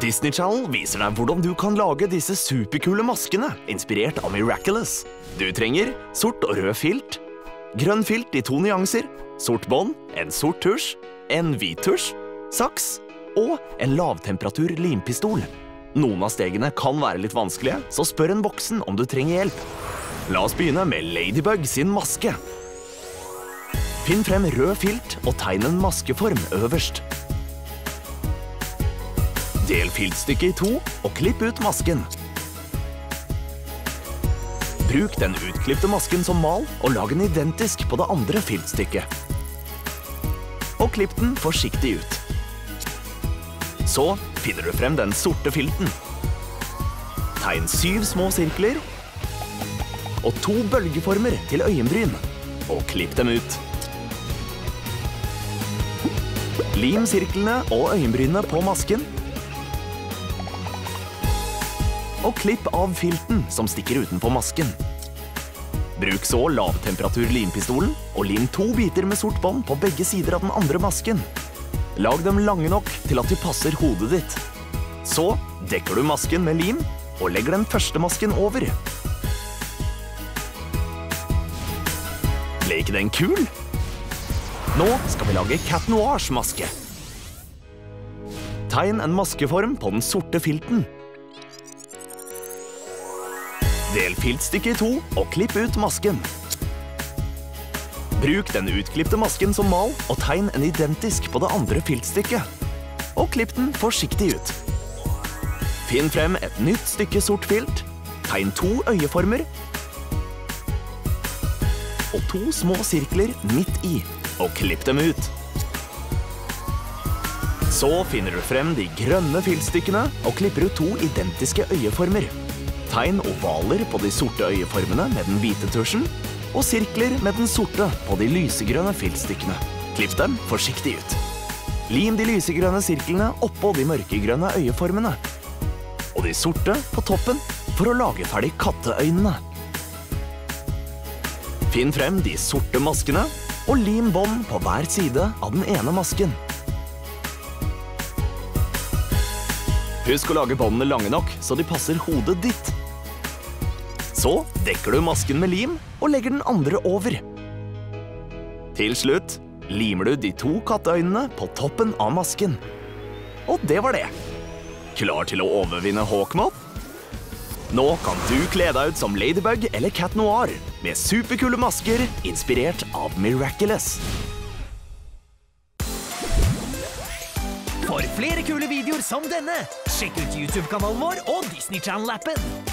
Disney Channel viser deg hvordan du kan lage disse superkule maskene, inspirert av Miraculous. Du trenger sort og rød filt, grønn filt i to nyanser, sort bånd, en sort tusj, en hvit tusj, saks og en lavtemperatur limpistol. Noen av stegene kan være litt vanskelige, så spør en voksen om du trenger hjelp. La oss begynne med Ladybug sin maske. Finn frem rød filt og tegn en maskeform øverst. Del filtstykket i to og klipp ut masken. Bruk den utklipte masken som mal og lag den identisk på det andre filtstykket. Og klipp den forsiktig ut. Så finner du frem den sorte filten. Tegn syv små sirkler og to bølgeformer til øyenbryn. Og klipp dem ut. Lim sirklene og øyenbrynene på masken. Og klipp av filten som stikker utenpå masken. Bruk så lavtemperatur limpistolen og lim to biter med sort bånd på begge sider av den andre masken. Lag dem lange nok til at de passer hodet ditt. Så dekker du masken med lim og legger den første masken over. Ble ikke den kul? Nå skal vi lage Cat Noirs maske. Tegn en maskeform på den sorte filten. Del filtstykket i to og klipp ut masken. Bruk den utklipte masken som mal og tegn en identisk på det andre filtstykket. Og klipp den forsiktig ut. Finn frem et nytt stykke sort filt. Tegn to øyeformer. Og to små sirkler midt i. Og klipp dem ut. Så finner du frem de grønne filtstykkene og klipper ut to identiske øyeformer. Tegn ovaler på de sorte øyeformene med den hvite tusjen, og sirkler med den sorte på de lysegrønne filtstykkene. Klipp dem forsiktig ut. Lim de lysegrønne sirklene oppå de mørkegrønne øyeformene. Og de sorte på toppen for å lage ferdig katteøynene. Finn frem de sorte maskene og lim bånd på hver side av den ene masken. Husk å lage båndene lange nok så de passer hodet ditt. Så dekker du masken med lim og legger den andre over. Til slutt limer du de to katteøynene på toppen av masken. Og det var det. Klar til å overvinne Hawkmoth? Nå kan du kle deg ut som Ladybug eller Cat Noir med superkule masker inspirert av Miraculous. For flere kule videoer som denne, sjekk ut YouTube-kanalen vår og Disney Channel-appen.